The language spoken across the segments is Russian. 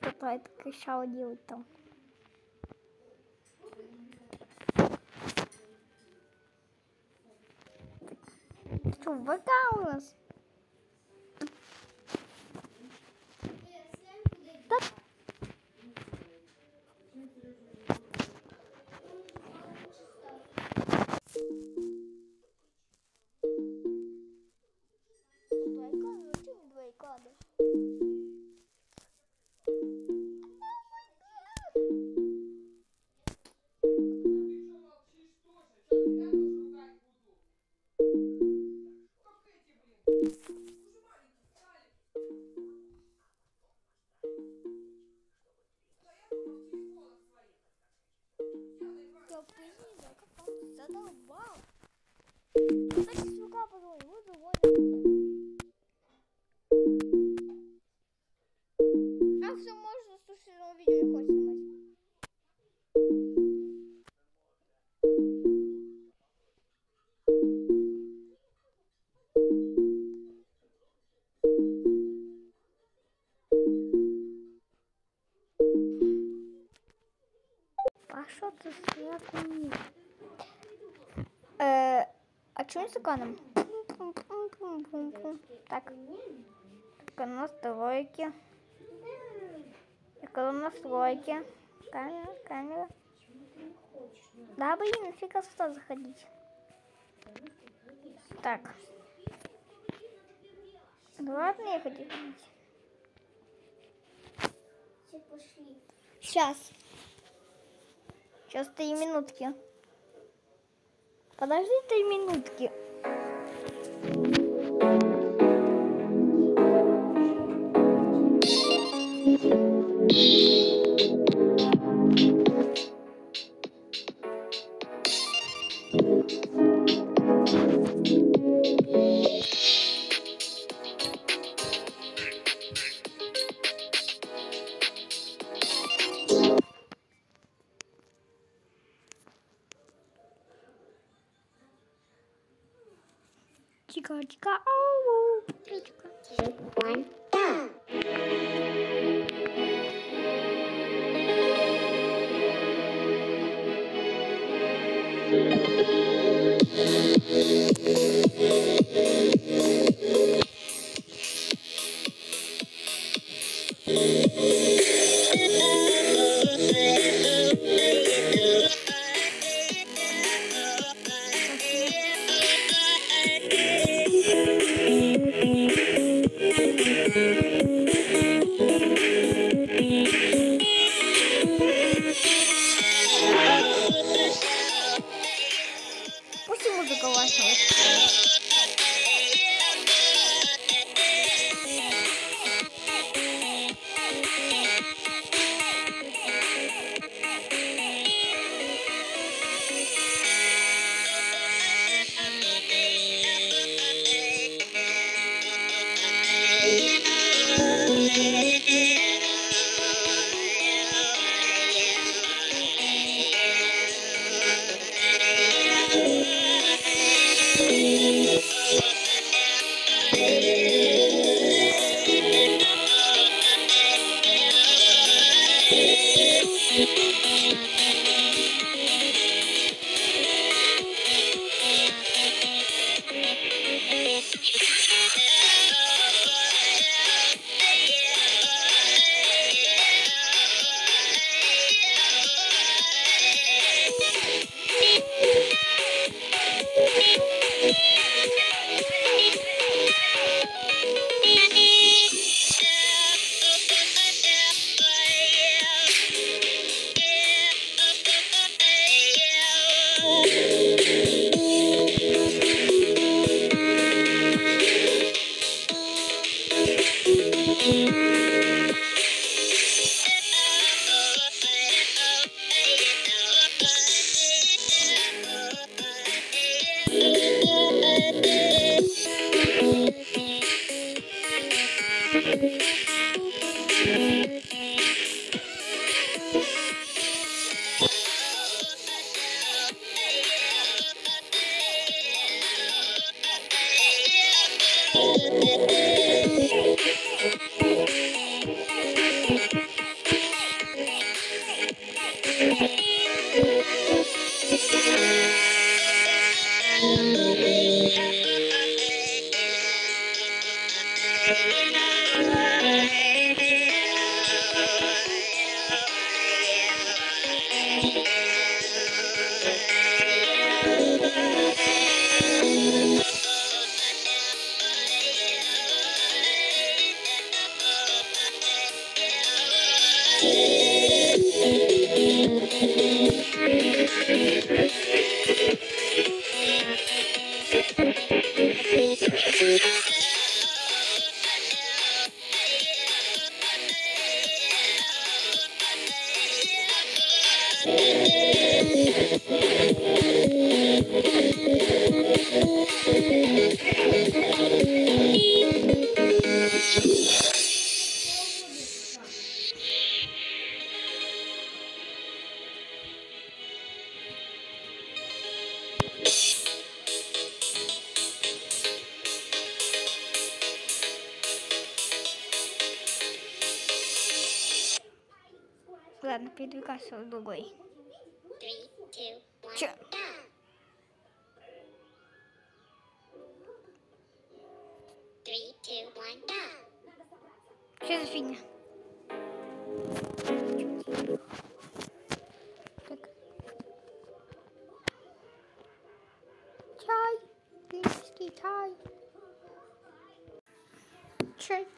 Что-то это кричал делать там. Что, ВК у нас? Задолбал. Пошел ты святый Э, а что с экраном? Так. Так, настройки. Экран настройки. Камера, камера. Да, блин, нафига сюда заходить? Так. Ну ладно, я хочу ходить. Сейчас. Сейчас три минутки. Подожди три минутки. Чика, Thank you. 给我手。Ладно, передвигайся в другой. Чё? Что за фигня? Чай. Индийский чай. Чай.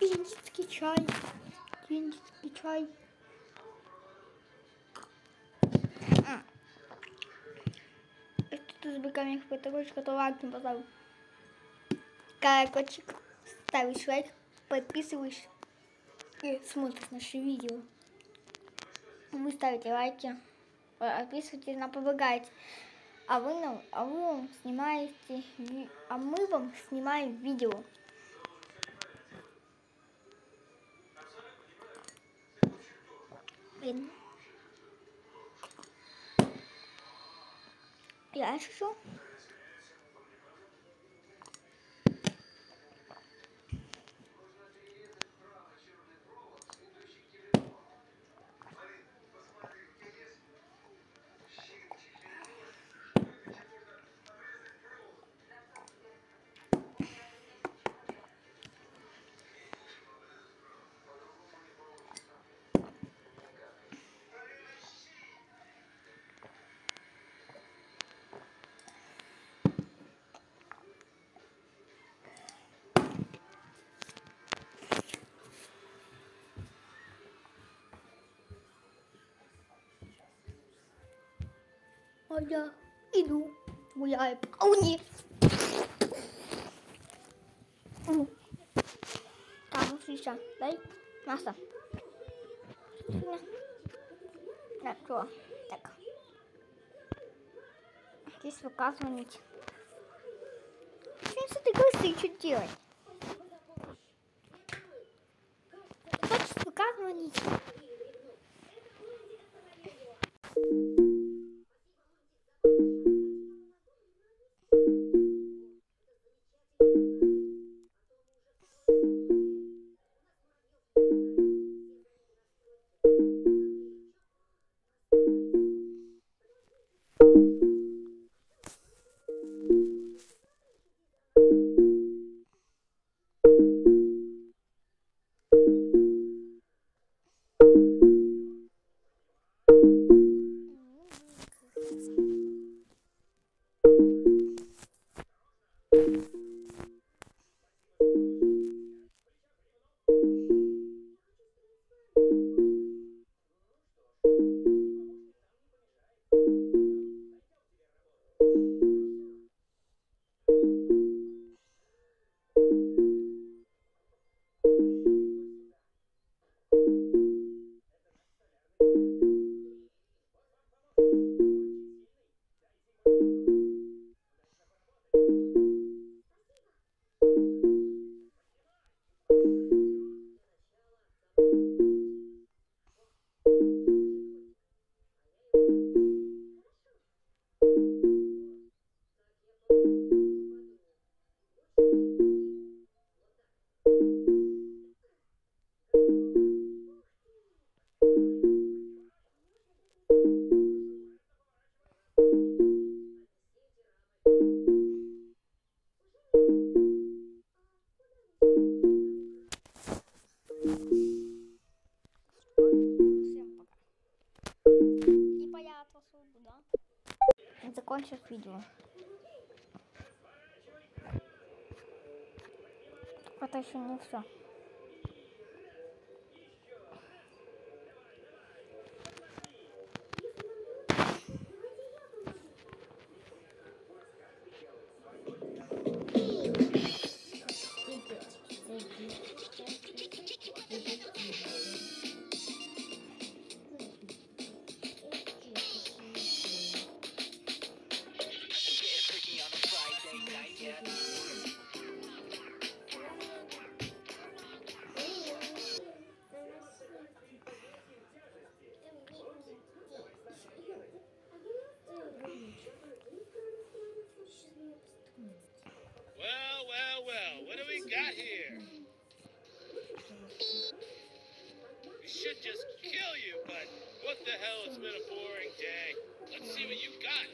Индийский чай. Индийский чай. С быками какой-то котик, который лайк не. Короче, ставишь лайк, подписываешься и смотришь наши видео. Вы ставите лайки, э, подписывайтесь, нам помогаете. А вы нам, а вы вам снимаете, а мы вам снимаем видео. Блин. Я шучу. А я иду, гуляю по. М. Так, ну сейчас, дай масса. Так, что? Так. Здесь выказывать. Что с этой крысой что делать? Хочешь выказывать? Всем Закончив видео. Это еще не все. hell, it's been a boring day. Let's see what you got.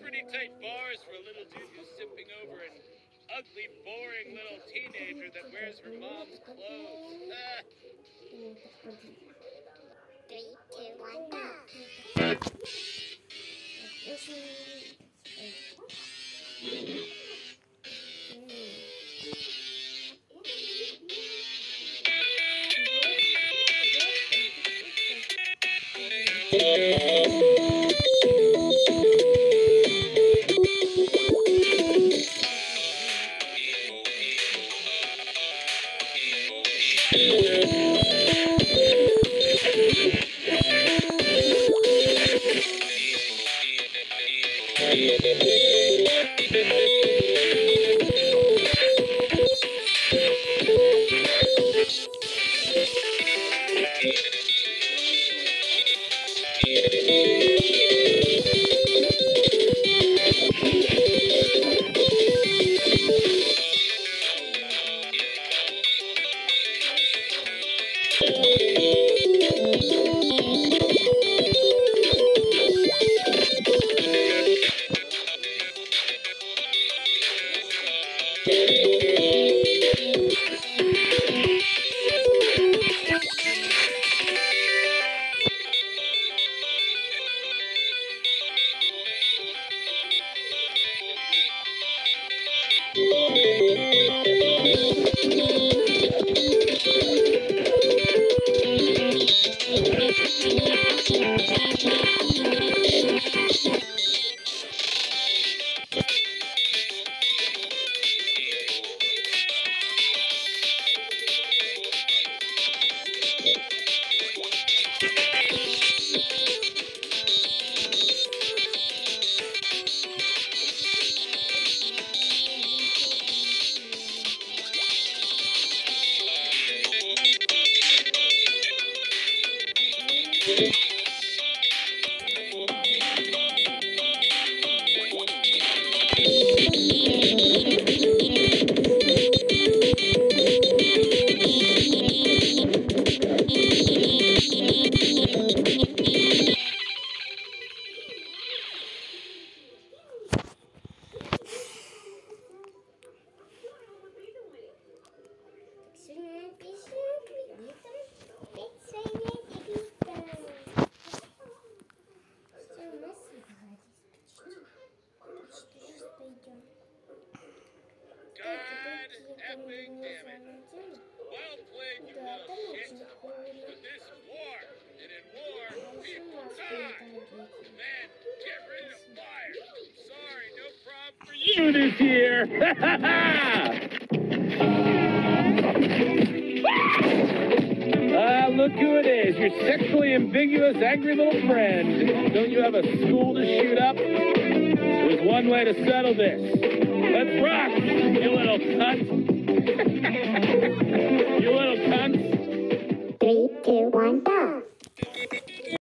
pretty tight bars for a little dude who's sipping over an ugly, boring little teenager that wears her mom's clothes. Three, two, one, go. you this year. Ah, uh, look who it is, your sexually ambiguous, angry little friend. Don't you have a school to shoot up? There's one way to settle this. Let's rock, you little cunt.